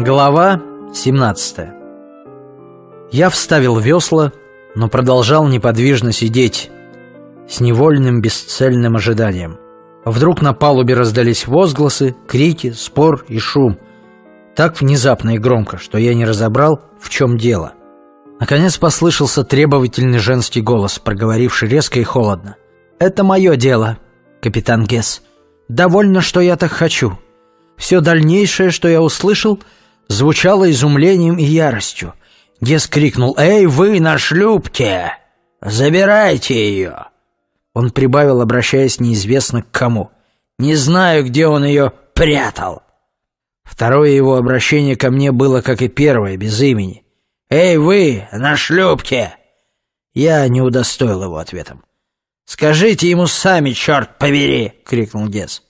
Глава 17 Я вставил весла, но продолжал неподвижно сидеть с невольным бесцельным ожиданием. Вдруг на палубе раздались возгласы, крики, спор и шум. Так внезапно и громко, что я не разобрал, в чем дело. Наконец послышался требовательный женский голос, проговоривший резко и холодно. «Это мое дело, капитан Гесс. Довольно, что я так хочу. Все дальнейшее, что я услышал, звучало изумлением и яростью. Гесс крикнул «Эй, вы на шлюпке! Забирайте ее!» Он прибавил, обращаясь неизвестно к кому. «Не знаю, где он ее прятал». Второе его обращение ко мне было, как и первое, без имени. «Эй, вы, на шлюпке!» Я не удостоил его ответом. «Скажите ему сами, черт побери!» — крикнул Гесс.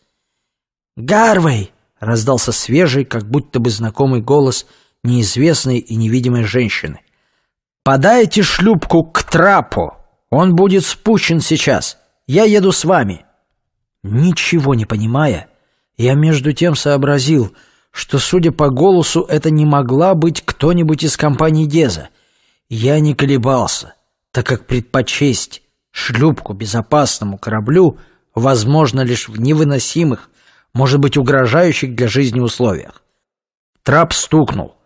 «Гарвей!» — раздался свежий, как будто бы знакомый голос неизвестной и невидимой женщины. «Подайте шлюпку к трапу! Он будет спущен сейчас! Я еду с вами!» Ничего не понимая, я между тем сообразил, что, судя по голосу, это не могла быть кто-нибудь из компании Деза. Я не колебался, так как предпочесть шлюпку безопасному кораблю возможно лишь в невыносимых, может быть, угрожающих для жизни условиях. Трап стукнул.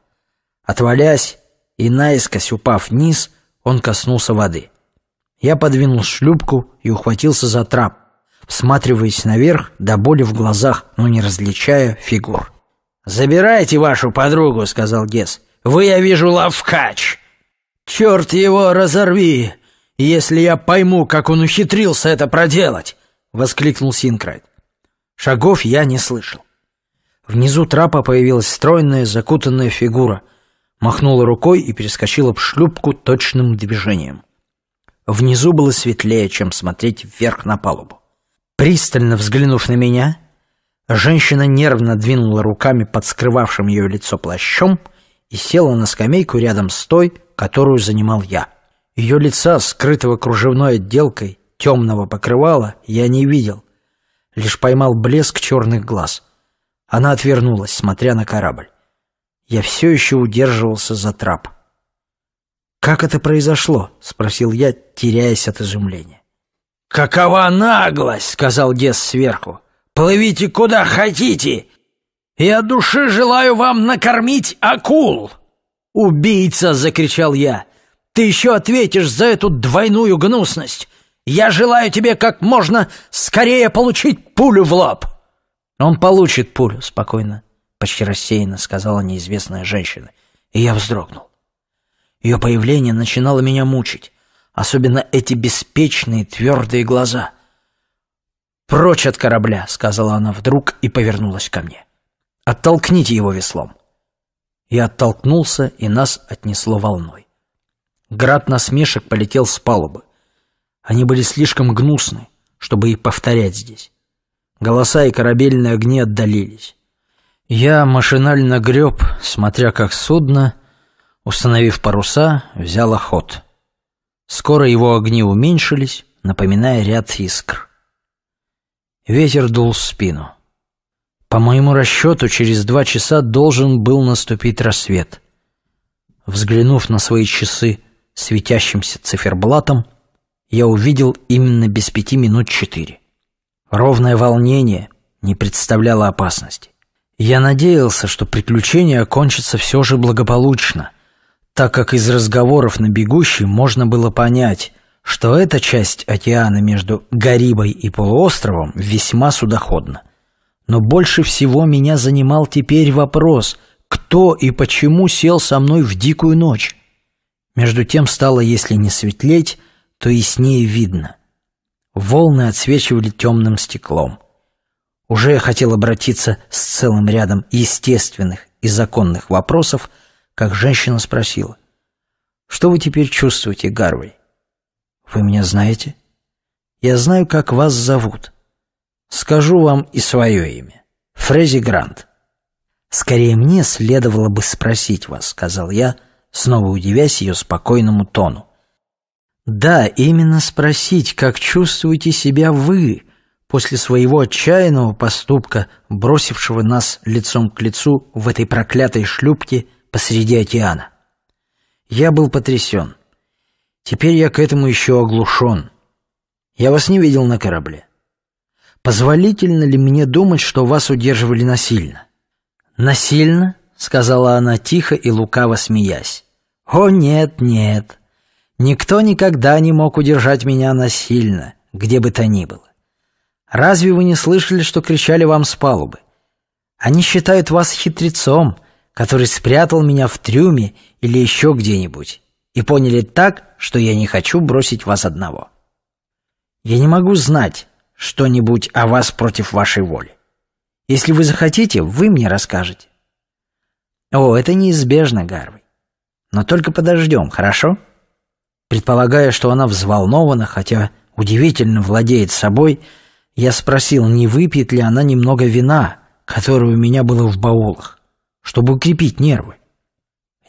Отвалясь и наискось упав вниз, он коснулся воды. Я подвинул шлюпку и ухватился за трап, всматриваясь наверх, до боли в глазах, но не различая фигур. «Забирайте вашу подругу», — сказал Гес. «Вы, я вижу, лавкач». «Черт его разорви, если я пойму, как он ухитрился это проделать!» — воскликнул Синкрайт. Шагов я не слышал. Внизу трапа появилась стройная, закутанная фигура, махнула рукой и перескочила в шлюпку точным движением. Внизу было светлее, чем смотреть вверх на палубу. Пристально взглянув на меня, женщина нервно двинула руками под скрывавшим ее лицо плащом и села на скамейку рядом с той, которую занимал я. Ее лица, скрытого кружевной отделкой, темного покрывала, я не видел — лишь поймал блеск черных глаз. Она отвернулась, смотря на корабль. Я все еще удерживался за трап. «Как это произошло?» — спросил я, теряясь от изумления. «Какова наглость!» — сказал Гес сверху. «Плывите куда хотите! Я души желаю вам накормить акул!» «Убийца!» — закричал я. «Ты еще ответишь за эту двойную гнусность! Я желаю тебе как можно скорее получить пулю в лоб!» «Он получит пулю», — спокойно, почти рассеянно сказала неизвестная женщина. И я вздрогнул. Ее появление начинало меня мучить, особенно эти беспечные твердые глаза. «Прочь от корабля», — сказала она вдруг и повернулась ко мне. «Оттолкните его веслом». Я оттолкнулся, и нас отнесло волной. Град насмешек полетел с палубы. Они были слишком гнусны, чтобы их повторять здесь. Голоса и корабельные огни отдалились. Я машинально греб, смотря как судно, установив паруса, взял ход. Скоро его огни уменьшились, напоминая ряд искр. Ветер дул в спину. По моему расчету, через два часа должен был наступить рассвет. Взглянув на свои часы светящимся циферблатом, я увидел именно без пяти минут четыре. Ровное волнение не представляло опасности. Я надеялся, что приключение окончится все же благополучно, так как из разговоров на бегущей можно было понять, что эта часть океана между Гарибой и полуостровом весьма судоходна. Но больше всего меня занимал теперь вопрос, кто и почему сел со мной в дикую ночь. Между тем стало, если не светлеть, то яснее видно. Волны отсвечивали темным стеклом. Уже я хотел обратиться с целым рядом естественных и законных вопросов, как женщина спросила. «Что вы теперь чувствуете, Гарвей?» «Вы меня знаете?» «Я знаю, как вас зовут. Скажу вам и свое имя. Фрези Грант». «Скорее мне следовало бы спросить вас», — сказал я, снова удивясь ее спокойному тону. Да, именно спросить, как чувствуете себя вы после своего отчаянного поступка, бросившего нас лицом к лицу в этой проклятой шлюпке посреди океана. Я был потрясен. Теперь я к этому еще оглушен. Я вас не видел на корабле. Позволительно ли мне думать, что вас удерживали насильно? Насильно? сказала она тихо и лукаво смеясь. О нет, нет. Никто никогда не мог удержать меня насильно, где бы то ни было. Разве вы не слышали, что кричали вам с палубы? Они считают вас хитрецом, который спрятал меня в трюме или еще где-нибудь, и поняли так, что я не хочу бросить вас одного. Я не могу знать что-нибудь о вас против вашей воли. Если вы захотите, вы мне расскажете. О, это неизбежно, Гарви. Но только подождем, хорошо? Предполагая, что она взволнована, хотя удивительно владеет собой, я спросил, не выпьет ли она немного вина, которое у меня было в баулах, чтобы укрепить нервы.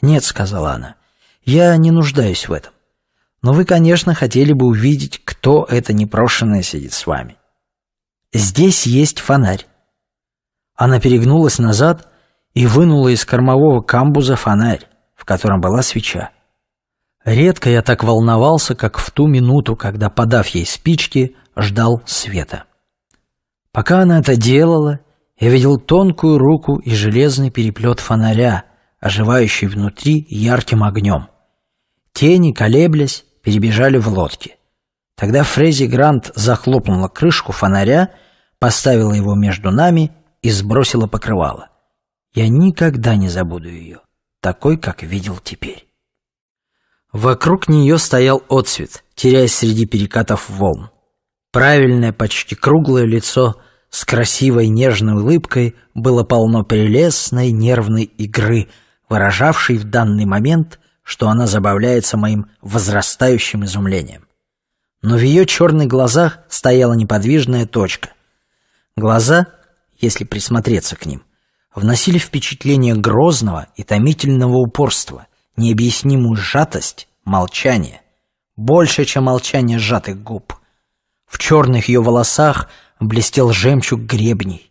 «Нет», — сказала она, — «я не нуждаюсь в этом. Но вы, конечно, хотели бы увидеть, кто это непрошенное сидит с вами. Здесь есть фонарь». Она перегнулась назад и вынула из кормового камбуза фонарь, в котором была свеча. Редко я так волновался, как в ту минуту, когда, подав ей спички, ждал света. Пока она это делала, я видел тонкую руку и железный переплет фонаря, оживающий внутри ярким огнем. Тени, колеблясь, перебежали в лодке. Тогда Фрези Грант захлопнула крышку фонаря, поставила его между нами и сбросила покрывало. Я никогда не забуду ее, такой, как видел теперь. Вокруг нее стоял отсвет, теряясь среди перекатов волн. Правильное, почти круглое лицо с красивой нежной улыбкой было полно прелестной нервной игры, выражавшей в данный момент, что она забавляется моим возрастающим изумлением. Но в ее черных глазах стояла неподвижная точка. Глаза, если присмотреться к ним, вносили впечатление грозного и томительного упорства – необъяснимую сжатость молчание, больше, чем молчание сжатых губ. В черных ее волосах блестел жемчуг гребней.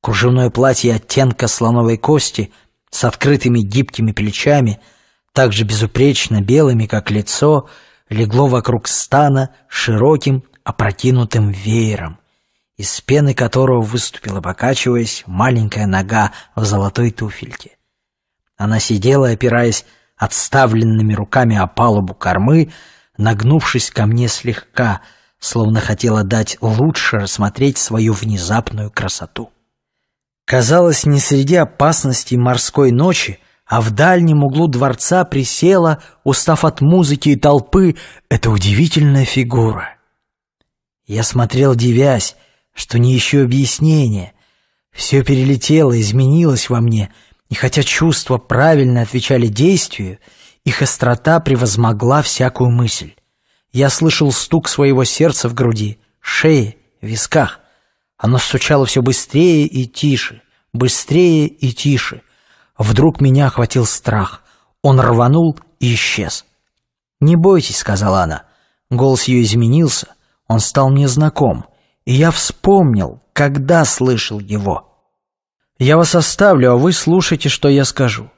Кружевное платье оттенка слоновой кости с открытыми гибкими плечами, так же безупречно белыми, как лицо, легло вокруг стана широким опрокинутым веером, из пены которого выступила, покачиваясь, маленькая нога в золотой туфельке. Она сидела, опираясь отставленными руками о палубу кормы, нагнувшись ко мне слегка, словно хотела дать лучше рассмотреть свою внезапную красоту. Казалось, не среди опасностей морской ночи, а в дальнем углу дворца присела, устав от музыки и толпы, эта удивительная фигура. Я смотрел, дивясь, что не ищу объяснения. Все перелетело, изменилось во мне — и хотя чувства правильно отвечали действию, их острота превозмогла всякую мысль. Я слышал стук своего сердца в груди, шее, висках. Оно стучало все быстрее и тише, быстрее и тише. Вдруг меня охватил страх. Он рванул и исчез. «Не бойтесь», — сказала она. Голос ее изменился, он стал мне знаком, и я вспомнил, когда слышал его. Я вас оставлю, а вы слушайте, что я скажу.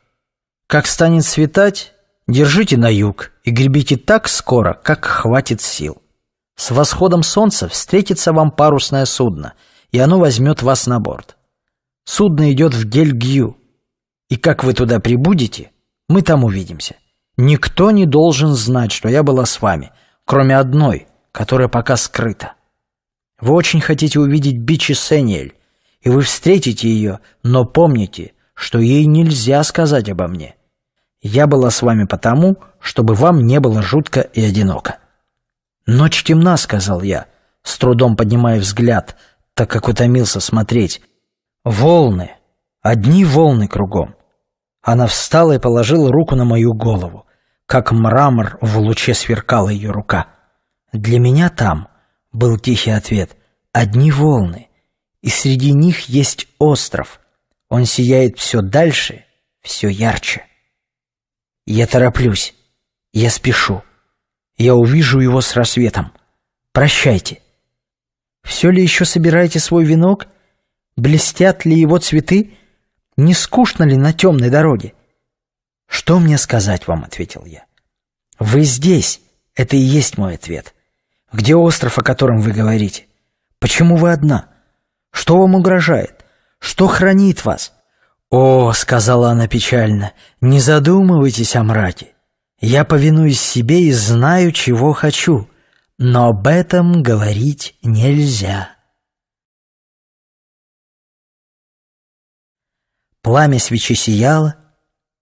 Как станет светать, держите на юг и гребите так скоро, как хватит сил. С восходом солнца встретится вам парусное судно, и оно возьмет вас на борт. Судно идет в Гельгью, и как вы туда прибудете, мы там увидимся. Никто не должен знать, что я была с вами, кроме одной, которая пока скрыта. Вы очень хотите увидеть Бичи Сенниэль, и вы встретите ее, но помните, что ей нельзя сказать обо мне. Я была с вами потому, чтобы вам не было жутко и одиноко». «Ночь темна», — сказал я, с трудом поднимая взгляд, так как утомился смотреть. «Волны, одни волны кругом». Она встала и положила руку на мою голову. Как мрамор в луче сверкала ее рука. «Для меня там», — был тихий ответ, — «одни волны и среди них есть остров. Он сияет все дальше, все ярче. Я тороплюсь, я спешу. Я увижу его с рассветом. Прощайте. Все ли еще собираете свой венок? Блестят ли его цветы? Не скучно ли на темной дороге? Что мне сказать вам, ответил я. Вы здесь, это и есть мой ответ. Где остров, о котором вы говорите? Почему вы одна? Что вам угрожает? Что хранит вас? «О», — сказала она печально, — «не задумывайтесь о мраке. Я повинуюсь себе и знаю, чего хочу, но об этом говорить нельзя». Пламя свечи сияло,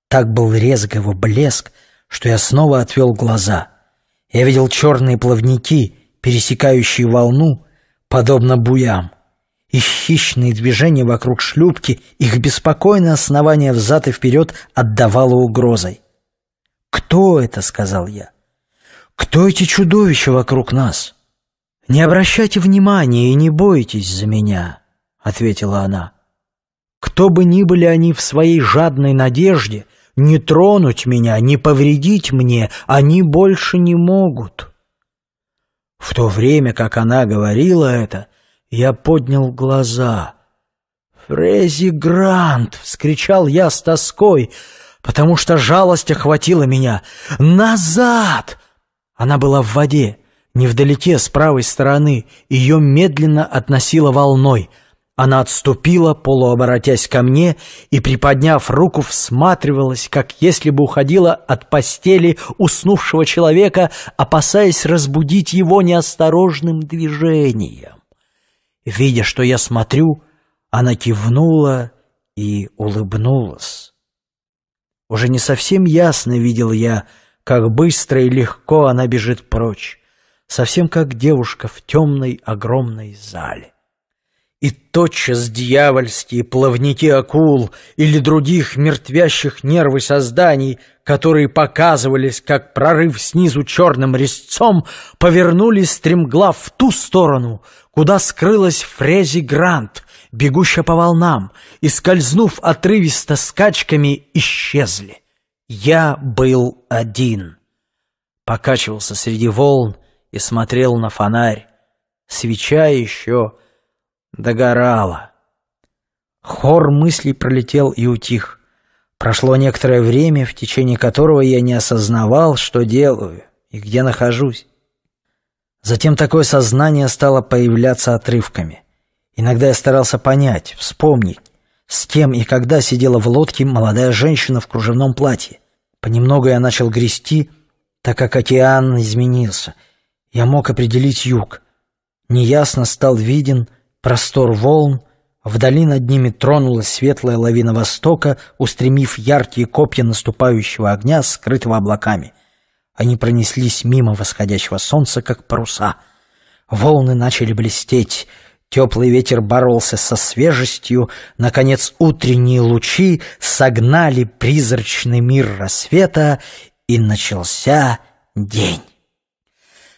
так был резок его блеск, что я снова отвел глаза. Я видел черные плавники, пересекающие волну, подобно буям и хищные движения вокруг шлюпки, их беспокойное основание взад и вперед отдавало угрозой. «Кто это?» — сказал я. «Кто эти чудовища вокруг нас?» «Не обращайте внимания и не бойтесь за меня», — ответила она. «Кто бы ни были они в своей жадной надежде, не тронуть меня, не повредить мне, они больше не могут». В то время, как она говорила это, я поднял глаза. «Фрези Грант!» — вскричал я с тоской, потому что жалость охватила меня. «Назад!» Она была в воде, невдалеке, с правой стороны. Ее медленно относило волной — она отступила, полуоборотясь ко мне, и, приподняв руку, всматривалась, как если бы уходила от постели уснувшего человека, опасаясь разбудить его неосторожным движением. Видя, что я смотрю, она кивнула и улыбнулась. Уже не совсем ясно видел я, как быстро и легко она бежит прочь, совсем как девушка в темной огромной зале. И тотчас дьявольские плавники акул или других мертвящих нервы созданий, которые показывались, как прорыв снизу черным резцом, повернулись стремглав в ту сторону, куда скрылась Фрези Грант, бегущая по волнам, и, скользнув отрывисто скачками, исчезли. Я был один. Покачивался среди волн и смотрел на фонарь. Свеча еще догорала. Хор мыслей пролетел и утих. Прошло некоторое время, в течение которого я не осознавал, что делаю и где нахожусь. Затем такое сознание стало появляться отрывками. Иногда я старался понять, вспомнить, с кем и когда сидела в лодке молодая женщина в кружевном платье. Понемногу я начал грести, так как океан изменился. Я мог определить юг. Неясно стал виден простор волн, вдали над ними тронулась светлая лавина востока, устремив яркие копья наступающего огня, скрытого облаками. Они пронеслись мимо восходящего солнца, как паруса. Волны начали блестеть, теплый ветер боролся со свежестью, наконец утренние лучи согнали призрачный мир рассвета, и начался день.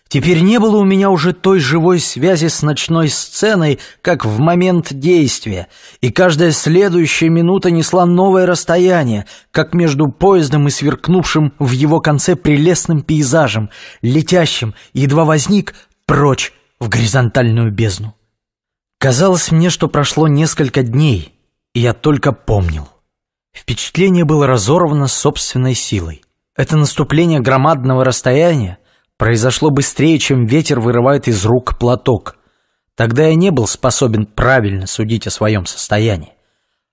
Теперь не было у меня уже той живой связи с ночной сценой, как в момент действия, и каждая следующая минута несла новое расстояние, как между поездом и сверкнувшим в его конце прелестным пейзажем, летящим, едва возник, прочь в горизонтальную бездну. Казалось мне, что прошло несколько дней, и я только помнил. Впечатление было разорвано собственной силой. Это наступление громадного расстояния произошло быстрее, чем ветер вырывает из рук платок. Тогда я не был способен правильно судить о своем состоянии.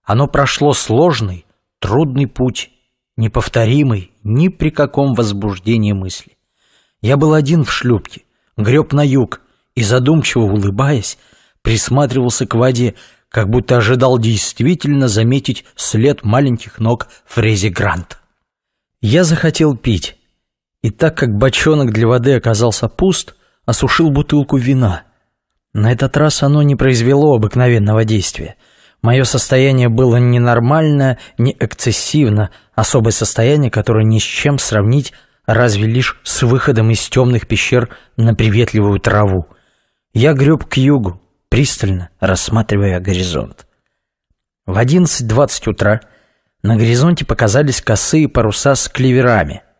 Оно прошло сложный, трудный путь, неповторимый ни при каком возбуждении мысли. Я был один в шлюпке, греб на юг и, задумчиво улыбаясь, присматривался к воде, как будто ожидал действительно заметить след маленьких ног Фрези Гранта. Я захотел пить, и так как бочонок для воды оказался пуст, осушил бутылку вина. На этот раз оно не произвело обыкновенного действия. Мое состояние было не нормально, не эксцессивно, особое состояние, которое ни с чем сравнить разве лишь с выходом из темных пещер на приветливую траву. Я греб к югу, пристально рассматривая горизонт. В 11.20 утра на горизонте показались косые паруса с клеверами —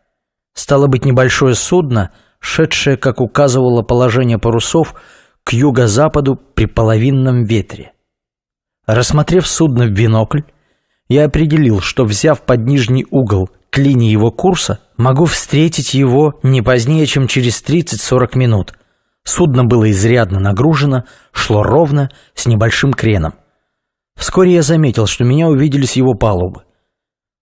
Стало быть, небольшое судно, шедшее, как указывало положение парусов, к юго-западу при половинном ветре. Рассмотрев судно в бинокль, я определил, что, взяв под нижний угол к линии его курса, могу встретить его не позднее, чем через 30-40 минут. Судно было изрядно нагружено, шло ровно, с небольшим креном. Вскоре я заметил, что меня увидели с его палубы.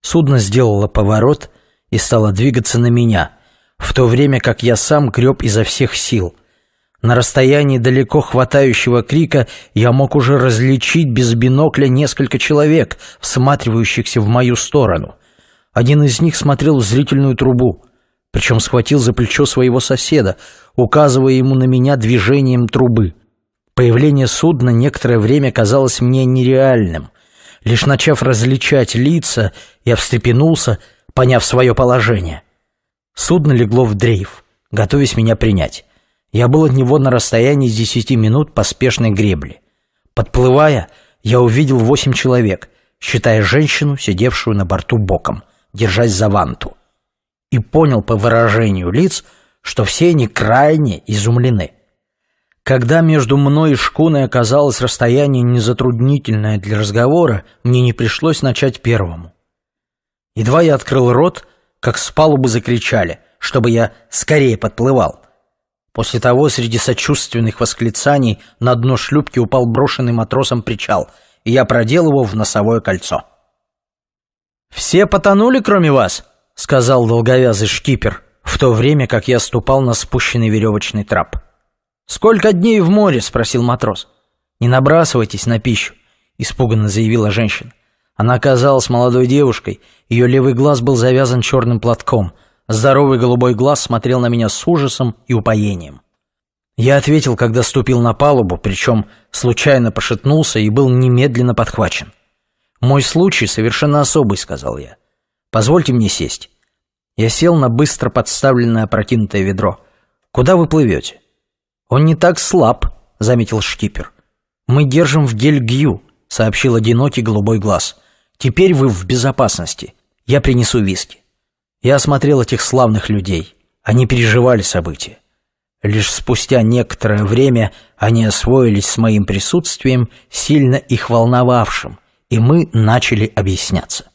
Судно сделало поворот и стало двигаться на меня, в то время как я сам креп изо всех сил. На расстоянии далеко хватающего крика я мог уже различить без бинокля несколько человек, всматривающихся в мою сторону. Один из них смотрел в зрительную трубу, причем схватил за плечо своего соседа, указывая ему на меня движением трубы. Появление судна некоторое время казалось мне нереальным. Лишь начав различать лица, я встрепенулся, поняв свое положение. Судно легло в дрейф, готовясь меня принять. Я был от него на расстоянии десяти минут поспешной гребли. Подплывая, я увидел восемь человек, считая женщину, сидевшую на борту боком, держась за ванту. И понял по выражению лиц, что все они крайне изумлены. Когда между мной и шкуной оказалось расстояние незатруднительное для разговора, мне не пришлось начать первому. Едва я открыл рот, как с палубы закричали, чтобы я скорее подплывал. После того среди сочувственных восклицаний на дно шлюпки упал брошенный матросом причал, и я продел его в носовое кольцо. «Все потонули, кроме вас?» — сказал долговязый шкипер, в то время как я ступал на спущенный веревочный трап. «Сколько дней в море?» — спросил матрос. «Не набрасывайтесь на пищу», — испуганно заявила женщина. Она оказалась молодой девушкой, ее левый глаз был завязан черным платком, здоровый голубой глаз смотрел на меня с ужасом и упоением. Я ответил, когда ступил на палубу, причем случайно пошатнулся и был немедленно подхвачен. «Мой случай совершенно особый», — сказал я. «Позвольте мне сесть». Я сел на быстро подставленное опрокинутое ведро. «Куда вы плывете?» «Он не так слаб», — заметил шкипер. «Мы держим в Гельгью», — сообщил одинокий голубой глаз. «Теперь вы в безопасности. Я принесу виски». Я осмотрел этих славных людей. Они переживали события. Лишь спустя некоторое время они освоились с моим присутствием, сильно их волновавшим, и мы начали объясняться.